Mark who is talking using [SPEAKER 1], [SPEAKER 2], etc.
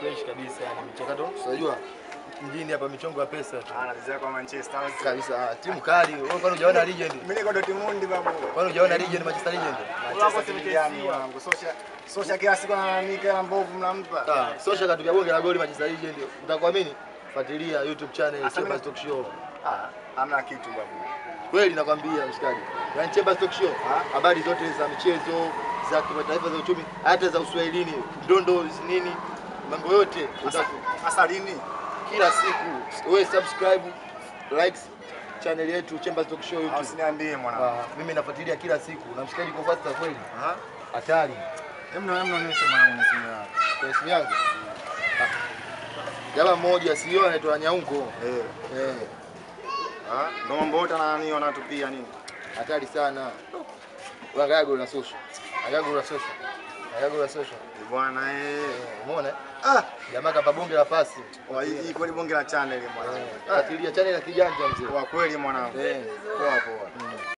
[SPEAKER 1] fresh kabisa, yani michakato unajua mjini hapa michongo ya pesa tu.
[SPEAKER 2] Anachezea kwa Manchester.
[SPEAKER 1] Kabisa, ah, timu kali. Wewe kwani hujaona legend?
[SPEAKER 2] Mimi niko Dortmund babu.
[SPEAKER 1] Kwani hujaona legend Manchester legend?
[SPEAKER 2] Timu? Sosha Sosha kila siku analalamika na mbovu mnampa.
[SPEAKER 1] Ah, Sosha katukia bonge la goli Manchester legend. Utakuamini? Fuatilia YouTube channel Chambers Talk Show.
[SPEAKER 2] Ah, hamna kitu babu.
[SPEAKER 1] Kweli nakwambia mshikaji. Yaani Chambers Talk Show, habari zote za michezo, za kimataifa za uchumi, hata za Uswahilini, ndondo nini, mambo yote
[SPEAKER 2] asalini lini?
[SPEAKER 1] kila siku. Wewe subscribe, likes channel yetu Chambers Talk Show YouTube.
[SPEAKER 2] usiniambie mwana.
[SPEAKER 1] Ah, mimi nafuatilia kila siku na mshikaji kwa fasta kweli. Hatari.
[SPEAKER 2] Hebu na hebu nionyeshe mwanangu.
[SPEAKER 1] Kwa simu yangu. Ah. Jamaa mmoja sio anaitwa Nyaunko.
[SPEAKER 2] Eh.
[SPEAKER 1] Eh,
[SPEAKER 2] Ah, ndio mambo yote ananiona tu pia nini?
[SPEAKER 1] hatari sana. Angalia na social. Angalia goli social.
[SPEAKER 2] Bwana eh.
[SPEAKER 1] Umeona?
[SPEAKER 2] Ah,
[SPEAKER 1] Jamaa kapa bonge la pasi.
[SPEAKER 2] hii kweli bonge la channel mwanangu.
[SPEAKER 1] Fuatilia channel ya kijanja mzee.
[SPEAKER 2] Kwa kweli mwanangu.
[SPEAKER 1] Eh.
[SPEAKER 2] Poa poa.